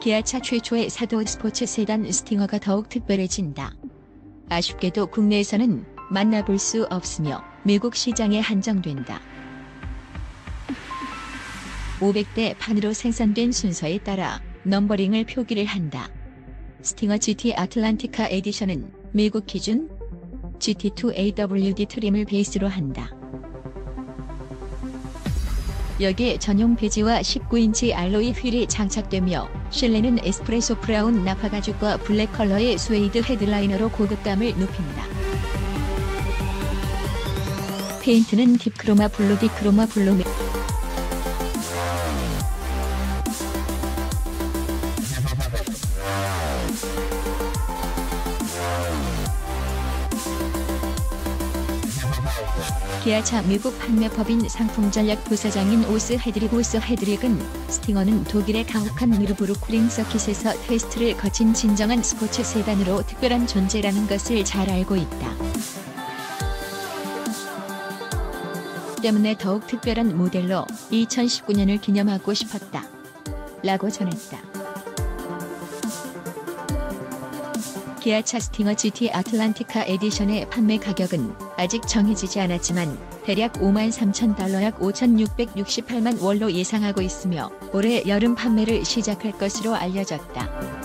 기아차 최초의 4도어 스포츠 세단 스팅어가 더욱 특별해진다. 아쉽게도 국내에서는 만나볼 수 없으며 미국 시장에 한정된다. 500대 판으로 생산된 순서에 따라 numbering을 표기를 한다. 스팅어 GT 아틀란티카 edition은 미국 기준 GT2 AWD trim을 베이스로 한다. 여기에 전용 배지와 19인치 alloy 휠이 장착되며 실내는 에스프레소 brown nappa 가죽과 black 컬러의 스웨이드 headliner로 고급감을 높인다. 페인트는 deep chroma blue deep chroma blue 기아차 미국 판매법인 상품전략 부사장인 오스 헤드릭 오스 헤드릭은 스팅어는 독일의 가혹한 뉘르부르크링 서킷에서 테스트를 거친 진정한 스포츠 세단으로 특별한 존재라는 것을 잘 알고 있다. 때문에 더욱 특별한 모델로 2019년을 기념하고 싶었다. 라고 전했다. 기아차 스팅어 GT 아틀란티카 edition의 판매 가격은 아직 정해지지 않았지만 대략 5만 3천 달러 약 5,668만 원로 예상하고 있으며 올해 여름 판매를 시작할 것으로 알려졌다.